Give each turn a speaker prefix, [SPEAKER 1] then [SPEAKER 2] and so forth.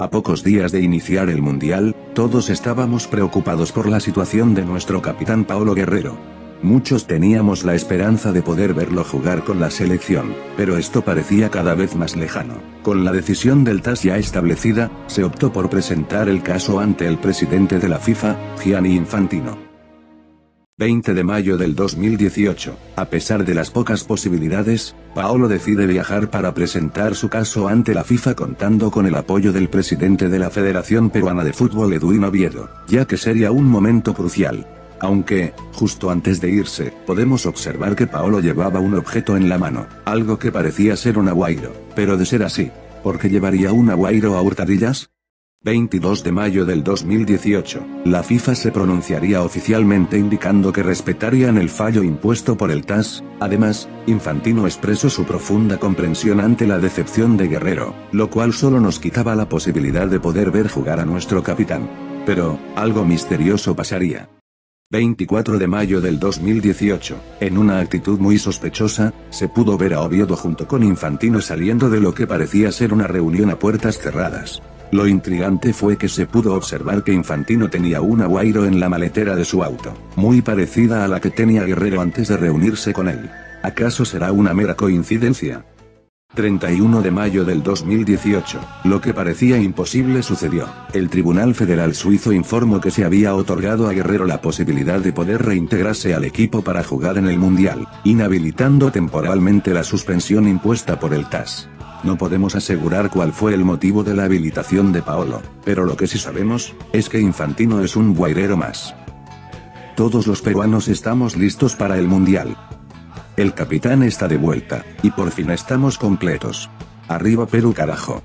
[SPEAKER 1] A pocos días de iniciar el Mundial, todos estábamos preocupados por la situación de nuestro capitán Paolo Guerrero. Muchos teníamos la esperanza de poder verlo jugar con la selección, pero esto parecía cada vez más lejano. Con la decisión del TAS ya establecida, se optó por presentar el caso ante el presidente de la FIFA, Gianni Infantino. 20 de mayo del 2018. A pesar de las pocas posibilidades, Paolo decide viajar para presentar su caso ante la FIFA contando con el apoyo del presidente de la Federación Peruana de Fútbol Edwin Oviedo, ya que sería un momento crucial. Aunque, justo antes de irse, podemos observar que Paolo llevaba un objeto en la mano, algo que parecía ser un aguairo, pero de ser así, ¿por qué llevaría un aguairo a hurtadillas? 22 de mayo del 2018, la FIFA se pronunciaría oficialmente indicando que respetarían el fallo impuesto por el TAS, además, Infantino expresó su profunda comprensión ante la decepción de Guerrero, lo cual solo nos quitaba la posibilidad de poder ver jugar a nuestro capitán. Pero, algo misterioso pasaría. 24 de mayo del 2018, en una actitud muy sospechosa, se pudo ver a Oviedo junto con Infantino saliendo de lo que parecía ser una reunión a puertas cerradas. Lo intrigante fue que se pudo observar que Infantino tenía una Guairo en la maletera de su auto, muy parecida a la que tenía Guerrero antes de reunirse con él. ¿Acaso será una mera coincidencia? 31 de mayo del 2018, lo que parecía imposible sucedió. El Tribunal Federal Suizo informó que se había otorgado a Guerrero la posibilidad de poder reintegrarse al equipo para jugar en el Mundial, inhabilitando temporalmente la suspensión impuesta por el TAS. No podemos asegurar cuál fue el motivo de la habilitación de Paolo, pero lo que sí sabemos, es que Infantino es un guairero más. Todos los peruanos estamos listos para el Mundial. El capitán está de vuelta, y por fin estamos completos. Arriba Perú carajo.